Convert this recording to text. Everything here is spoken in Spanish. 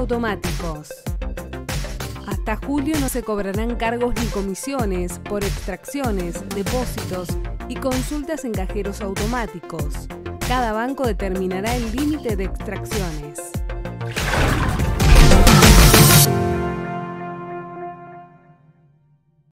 automáticos. Hasta julio no se cobrarán cargos ni comisiones por extracciones, depósitos y consultas en cajeros automáticos. Cada banco determinará el límite de extracciones.